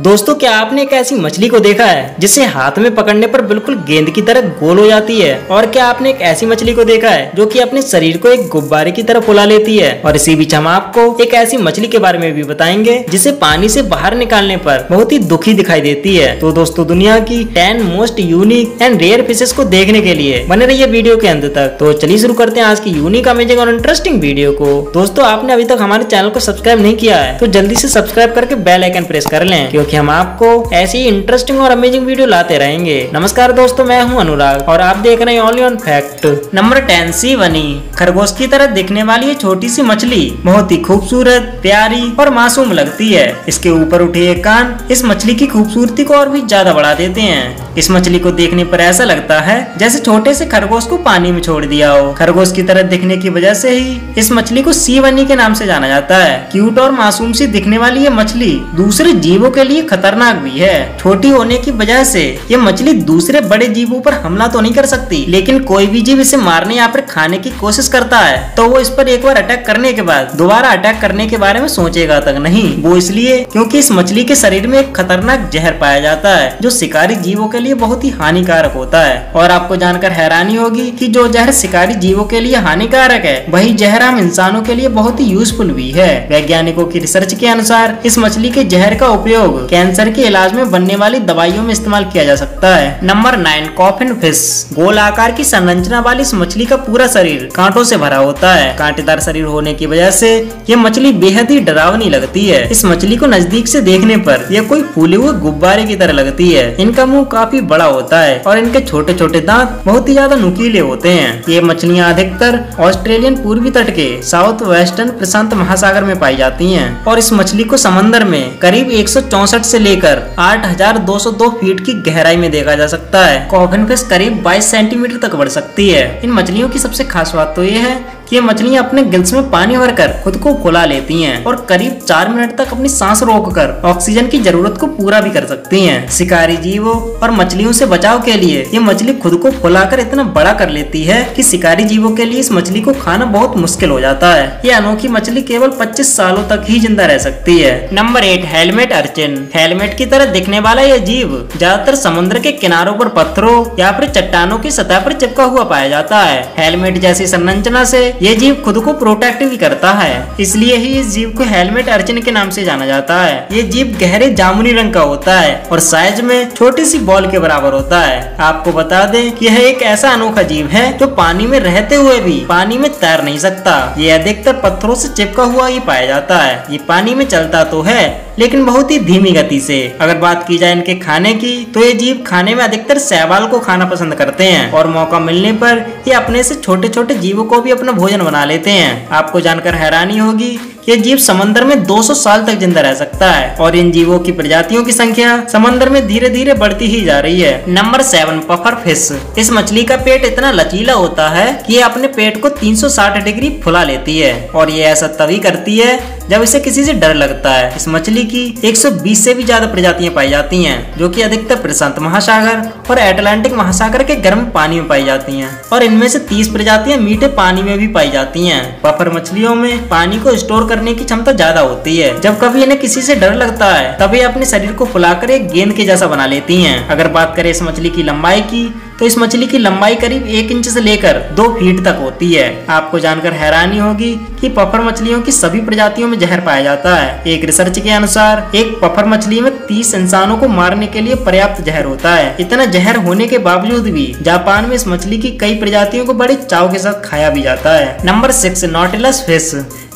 दोस्तों, क्या आपने एक ऐसी मछली को देखा है जिसे हाथ में पकड़ने पर बिल्कुल गेंद की तरह गोल हो जाती है? और क्या आपने एक ऐसी मछली को देखा है जो कि अपने शरीर को एक गुब्बारे की तरह फुला लेती है? और इसी बीच हम आपको एक ऐसी मछली के बारे में भी बताएँगे, जिसे पानी से बाहर निकालने पर बहुत ही दुखी दिखाई देती है। तो दोस्तों, दुनिया की ten most unique and rare fishes को देखने के लिए बने रहिए वीडियो के अंत तक। तो चलिए शुरू करते हैं आज की यूनिक अमेजिंग और इंटरेस्टिंग वीडियो को। दोस्तों, आपने अभी तक हमारे चैनल को सब्सक्राइब नहीं किया है तो जल्दी से सब्सक्राइब करके बेल आइकन प्रेस कर लें, क्योंकि हम आपको ऐसी इंटरेस्टिंग और अमेजिंग वीडियो लाते रहेंगे। नमस्कार दोस्तों, मैं हूँ अनुराग और आप देख रहे हैं only on fact number ten sea bunny खरगोश की तरह दिखने वाली ये छोटी सी मछली बहुत ही खूबसूरत, प्यारी और मासूम लगती है। इसके ऊपर उठे कान इस मछली की खूबसूरती को और भी ज़्यादा बढ़ा देते हैं। इस मछली को देखने पर ऐसा लगता है जैसे छोटे से खरगोश को पानी में छोड़ दिया हो। खरगोश की तरह दिखने की वजह से ही इस मछली को सी वनी के नाम से जाना जाता है। क्यूट और मासूम सी दिखने वाली ये मछली दूसरे जीवों के लिए खतरनाक भी है। छोटी होने की वजह से ये मछली दूसरे बड़े जीवों पर हमला तो नहीं कर सकती, लेकिन कोई भी जीव इसे मारने या फिर खाने की कोशिश करता है तो वो इस पर एक बार अटैक करने के बाद दोबारा अटैक करने के बारे में सोचेगा तक नहीं। वो इसलिए क्योंकि इस मछली के शरीर में एक खतरनाक जहर पाया जाता है, जो शिकारी जीवों के लिए बहुत ही हानिकारक होता है। और आपको जानकर हैरानी होगी कि जो जहर शिकारी जीवों के लिए हानिकारक है, वही जहर हम इंसानों के लिए बहुत ही यूजफुल भी है। वैज्ञानिकों की रिसर्च के अनुसार, इस मछली के जहर का उपयोग कैंसर के इलाज में बनने वाली दवाइयों में इस्तेमाल किया जा सकता है। नंबर नाइन कॉफिन फ़िश गोल आकार की संरचना वाली इस मछली का पूरा शरीर कांटों से भरा होता है। कांटेदार शरीर होने की वजह से ये मछली बेहद ही डरावनी लगती है। इस मछली को नज़दीक से देखने पर यह कोई फूले हुए गुब्बारे की तरह लगती है। इनका मुँह काफ़ी बड़ा होता है और इनके छोटे छोटे दांत बहुत ही ज़्यादा नुकीले होते हैं। ये मछलियाँ अधिकतर ऑस्ट्रेलियन पूर्वी तट के साउथ वेस्टर्न प्रशांत महासागर में पाई जाती है और इस मछली को समंदर में करीब एक से लेकर आठ 8202 फीट की गहराई में देखा जा सकता है। कॉफिन करीब 22 सेंटीमीटर तक बढ़ सकती है। इन मछलियों की सबसे खास बात तो ये है ये मछलियाँ अपने गिल्स में पानी भरकर खुद को खुला लेती हैं और करीब चार मिनट तक अपनी सांस रोककर ऑक्सीजन की ज़रूरत को पूरा भी कर सकती हैं। शिकारी जीवों और मछलियों से बचाव के लिए ये मछली खुद को फुलाकर इतना बड़ा कर लेती है कि शिकारी जीवों के लिए इस मछली को खाना बहुत मुश्किल हो जाता है। ये अनोखी मछली केवल 25 सालों तक ही ज़िंदा रह सकती है। Number eight, helmet urchin. Helmet की तरह दिखने वाला यह जीव ज़्यादातर समुद्र के किनारों पर पत्थरों या फिर चट्टानों की सतह पर चिपका हुआ पाया जाता है। हेलमेट जैसी संरचना से ये जीव खुद को प्रोटेक्ट भी करता है। इसलिए ही इस जीव को हेलमेट अर्चन के नाम से जाना जाता है। ये जीव गहरे जामुनी रंग का होता है और साइज़ में छोटी सी बॉल के बराबर होता है। आपको बता दें कि यह एक ऐसा अनोखा जीव है जो पानी में रहते हुए भी पानी में तैर नहीं सकता। ये अधिकतर पत्थरों से चिपका हुआ ही पाया जाता है। ये पानी में चलता तो है लेकिन बहुत ही धीमी गति से। अगर बात की जाए इनके खाने की तो ये जीव खाने में अधिकतर सहवाल को खाना पसंद करते हैं और मौका मिलने पर ये अपने से छोटे छोटे जीवों को भी अपना भोजन बना लेते हैं। आपको जानकर हैरानी होगी ये जीव समंदर में 200 साल तक ज़िंदा रह सकता है और इन जीवों की प्रजातियों की संख्या समंदर में धीरे धीरे बढ़ती ही जा रही है। Number seven, puffer fish. इस मछली का पेट इतना लचीला होता है कि ये अपने पेट को 360 डिग्री फुला लेती है और ये ऐसा तभी करती है जब इसे किसी से डर लगता है। इस मछली की 120 से भी ज़्यादा प्रजातियाँ पाई जाती हैं, जो कि अधिकतर प्रशांत महासागर और एटलांटिक महासागर के गर्म पानी में पाई जाती हैं और इनमें से 30 प्रजातियाँ मीठे पानी में भी पाई जाती हैं। पफर मछलियों में पानी को स्टोर करने की क्षमता ज़्यादा होती है। जब कभी इन्हें किसी से डर लगता है, तभी अपने शरीर को फुलाकर एक गेंद के जैसा बना लेती हैं। अगर बात करें इस मछली की लंबाई की तो इस मछली की लंबाई करीब एक इंच से लेकर दो फीट तक होती है। आपको जानकर हैरानी होगी कि पफर मछलियों की सभी प्रजातियों में जहर पाया जाता है। एक रिसर्च के अनुसार, एक पफर मछली में 30 इंसानों को मारने के लिए पर्याप्त जहर होता है। इतना जहर होने के बावजूद भी, जापान में इस मछली की कई प्रजातियों को बड़े चाव के साथ खाया भी जाता है। Number six, nautilus fish.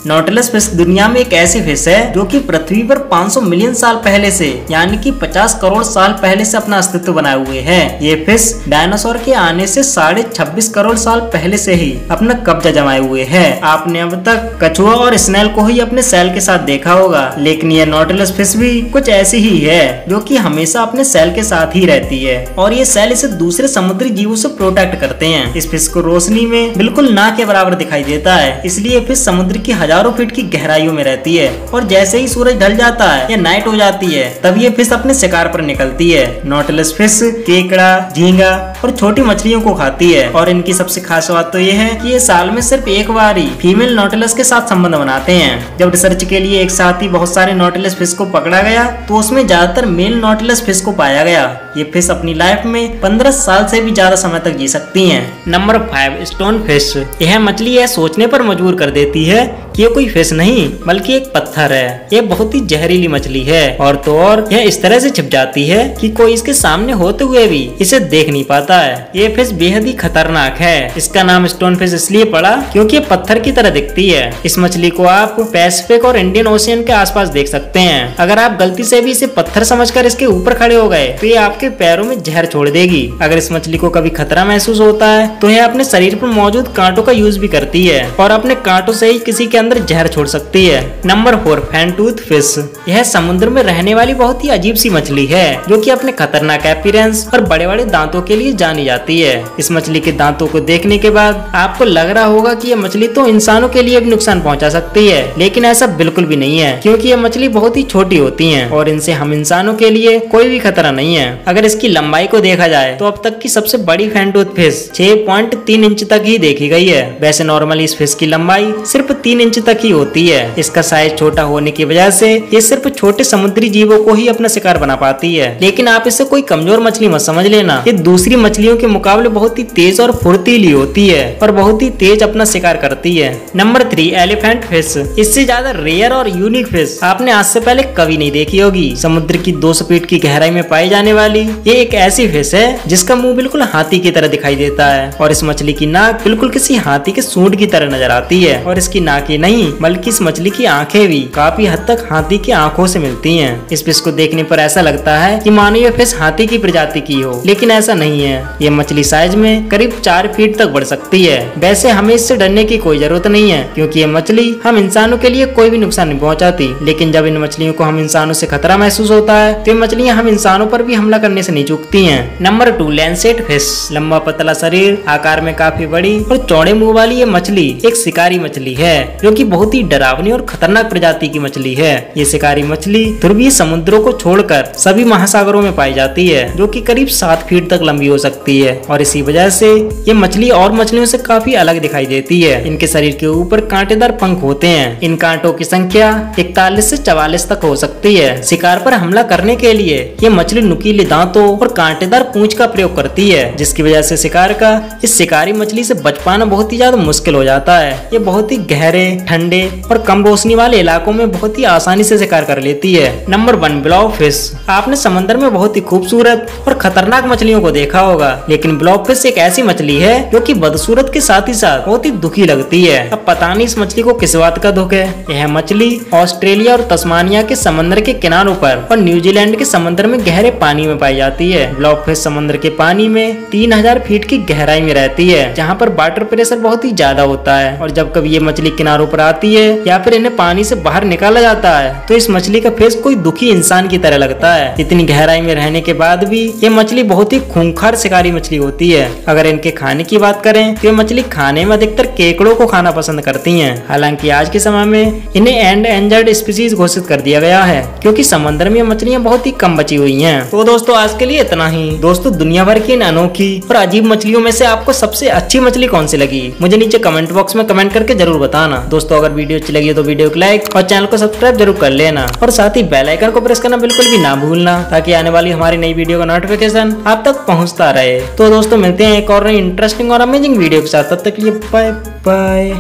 Nautilus fish दुनिया में एक ऐसी फ़िश है जो कि पृथ्वी पर 500 मिलियन साल पहले से, यानी कि 50 करोड़ साल पहले से अपना अस्तित्व बनाए हुए है। ये फ़िश डायनासोर के आने से साढ़े छब्बीस करोड़ साल पहले से ही अपना कब्जा जमाए हुए है। आपने अब तक कछुआ और स्नेल को ही अपने सेल के साथ देखा होगा, लेकिन ये नोटिलस फ़िश भी कुछ ऐसी ही है जो की हमेशा अपने सेल के साथ ही रहती है, और ये सेल इसे दूसरे समुद्री जीवों से प्रोटेक्ट करते हैं। इस फ़िश को रोशनी में बिल्कुल ना के बराबर दिखाई देता है, इसलिए फ़िश समुद्र की हज़ार हज़ारों फीट की गहराइयों में रहती है और जैसे ही सूरज ढल जाता है, या नाइट हो जाती है। तब ये फ़िश अपने शिकार पर निकलती है। नोटलेस फ़िश केकड़ा, झींगा और छोटी मछलियों को खाती है। और इनकी सबसे खास बात तो ये है कि ये साल में सिर्फ़ एक बार ही फीमेल नोटलेस के साथ संबंध बनाते हैं। जब रिसर्च के लिए एक साथ ही बहुत सारे नोटलेस फ़िश को पकड़ा गया तो उसमें ज़्यादातर मेल नोटलेस फ़िश को पाया गया। ये फ़िश अपनी लाइफ में पंद्रह साल से भी ज़्यादा समय तक जी सकती है। नंबर फाइव स्टोन फ़िश यह मछली यह सोचने पर मजबूर कर देती है ये कोई फ़िश नहीं, बल्कि एक पत्थर है। ये बहुत ही जहरीली मछली है। और तो और, यह इस तरह से छिप जाती है कि कोई इसके सामने होते हुए भी इसे देख नहीं पाता है। ये फ़िश बेहद ही खतरनाक है। इसका नाम स्टोन फ़िश इसलिए पड़ा क्योंकि ये पत्थर की तरह दिखती है। इस मछली को आप पैसिफिक और इंडियन ओशियन के आसपास देख सकते हैं। अगर आप गलती से भी इसे पत्थर समझकर इसके ऊपर खड़े हो गए तो ये आपके पैरों में जहर छोड़ देगी। अगर इस मछली को कभी खतरा महसूस होता है तो यह अपने शरीर पर मौजूद कांटों का यूज़ भी करती है। और अपने कांटों से ही किसी के अंदर जहर छोड़ सकती है। Number four fangtooth fish. यह समुद्र में रहने वाली बहुत ही अजीब सी मछली है, जो कि अपने खतरनाक एपिरेंस और बड़े बड़े दांतों के लिए जानी जाती है। इस मछली के दांतों को देखने के बाद आपको लग रहा होगा कि यह मछली तो इंसानों के लिए भी नुकसान पहुँचा सकती है, लेकिन ऐसा बिल्कुल भी नहीं है, क्यूँकी यह मछली बहुत ही छोटी होती है और इनसे हम इंसानों के लिए कोई भी खतरा नहीं है। अगर इसकी लंबाई को देखा जाए तो अब तक की सबसे बड़ी फैनटूथ फ़िश छह पॉइंट तीन इंच तक ही देखी गई है। वैसे नॉर्मली इस फ़िश की लंबाई सिर्फ़ तीन इंच तक ही होती है। इसका साइज़ छोटा होने की वजह से ये सिर्फ़ छोटे समुद्री जीवों को ही अपना शिकार बना पाती है। लेकिन आप इसे कोई कमज़ोर मछली मत समझ लेना। ये दूसरी मछलियों के मुकाबले बहुत ही तेज और फुर्तीली होती है और बहुत ही तेज अपना शिकार करती है। Number three, elephant fish. इससे ज़्यादा रेयर और यूनिक फ़िश आपने आज से पहले कभी नहीं देखी होगी। समुद्र की दो फीट की गहराई में पाई जाने वाली ये एक ऐसी फ़िश है, जिसका मुँह बिल्कुल हाथी की तरह दिखाई देता है और इस मछली की नाक बिल्कुल किसी हाथी के सूंड की तरह नज़र आती है और इसकी नाक नहीं, बल्कि इस मछली की आँखें भी काफ़ी हद तक हाथी की आँखों से मिलती हैं। इस फ़िश को देखने पर ऐसा लगता है कि मानो ये फ़िश हाथी की प्रजाति की हो, लेकिन ऐसा नहीं है। ये मछली साइज़ में करीब चार फीट तक बढ़ सकती है। वैसे हमें इससे डरने की कोई ज़रूरत नहीं है, क्योंकि ये मछली हम इंसानों के लिए कोई भी नुकसान नहीं पहुँचाती। लेकिन जब इन मछलियों को हम इंसानों से खतरा महसूस होता है तो ये मछलियाँ हम इंसानों पर भी हमला करने से नहीं चूकती है। नंबर टू लैंसेट फ़िश लंबा पतला शरीर, आकार में काफ़ी बड़ी और चौड़े मुँह वाली ये मछली एक शिकारी मछली है, जो की बहुत ही डरावनी और खतरनाक प्रजाति की मछली है। ये शिकारी मछली ध्रुवीय समुद्रों को छोड़कर सभी महासागरों में पाई जाती है, जो कि करीब सात फीट तक लंबी हो सकती है। और इसी वजह से ये मछली और मछलियों से काफ़ी अलग दिखाई देती है। इनके शरीर के ऊपर कांटेदार पंख होते हैं। इन कांटों की संख्या इकतालीस से चवालीस तक हो सकती है। शिकार पर हमला करने के लिए ये मछली नुकीले दांतों और कांटेदार पूंछ का प्रयोग करती है, जिसकी वजह से शिकार का इस शिकारी मछली से बच पाना बहुत ही ज़्यादा मुश्किल हो जाता है। ये बहुत ही गहरे ठंडे और कम रोशनी वाले इलाकों में बहुत ही आसानी से शिकार कर लेती है। नंबर वन ब्लॉक फ़िश आपने समंदर में बहुत ही खूबसूरत और खतरनाक मछलियों को देखा होगा, लेकिन ब्लॉक फ़िश एक ऐसी मछली है जो की बदसूरत के साथ ही साथ बहुत ही दुखी लगती है। अब पता नहीं इस मछली को किस बात का दुख है। यह मछली ऑस्ट्रेलिया और तस्मानिया के समंदर के किनारों पर और न्यूजीलैंड के समंदर में गहरे पानी में पाई जाती है। ब्लॉक फ़िश समंदर के पानी में तीन हज़ार फीट की गहराई में रहती है, जहाँ पर वाटर प्रेशर बहुत ही ज़्यादा होता है। और जब कभी ये मछली किनारों पर आती है या फिर इन्हें पानी से बाहर निकाला जाता है तो इस मछली का फेस कोई दुखी इंसान की तरह लगता है। इतनी गहराई में रहने के बाद भी ये मछली बहुत ही खूंखार शिकारी मछली होती है। अगर इनके खाने की बात करें तो ये मछली खाने में अधिकतर केकड़ों को खाना पसंद करती है। हालाँकि आज के समय में इन्हें एंड एंजर्ड स्पीसीज घोषित कर दिया गया है, क्योंकि समंदर में मछलियाँ बहुत ही कम बची हुई है। तो दोस्तों, आज के लिए इतना ही। दोस्तों, दुनिया भर की इन अनोखी और अजीब मछलियों में से आपको सबसे अच्छी मछली कौन सी लगी? मुझे नीचे कमेंट बॉक्स में कमेंट करके ज़रूर बताना। दोस्तों, अगर वीडियो अच्छी लगी तो वीडियो को लाइक और चैनल को सब्सक्राइब ज़रूर कर लेना। और साथ ही बेलाइकन को प्रेस करना बिल्कुल भी ना भूलना, ताकि आने वाली हमारी नई वीडियो का नोटिफिकेशन आप तक पहुँचता रहे। तो दोस्तों, मिलते हैं एक और इंटरेस्टिंग और अमेजिंग वीडियो के साथ। तब तक के लिए बाय बाय